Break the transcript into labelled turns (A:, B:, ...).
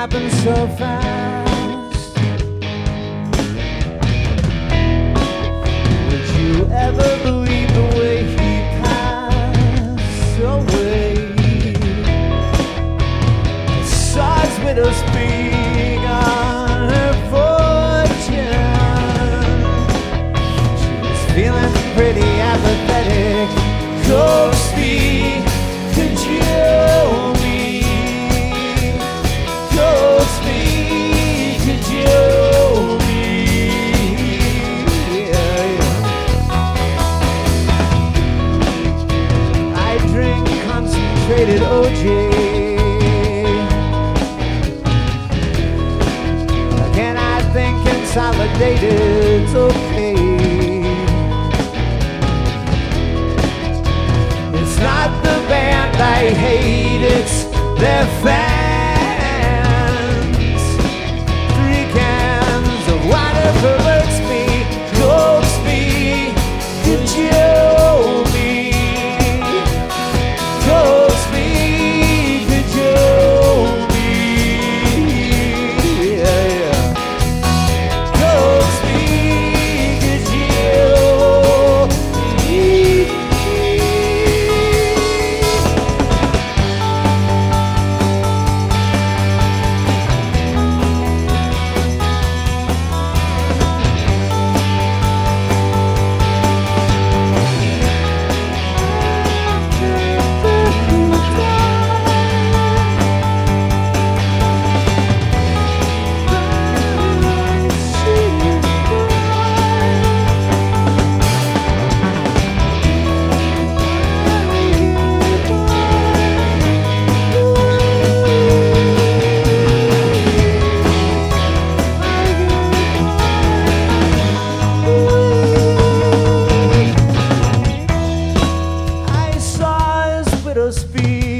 A: happened so fast. Would you ever believe the way he passed away? Saw his widow's being on her fortune. She was feeling pretty Drink concentrated OJ. Can I think consolidated's okay? It's not the band I hate, it's their fans. Widow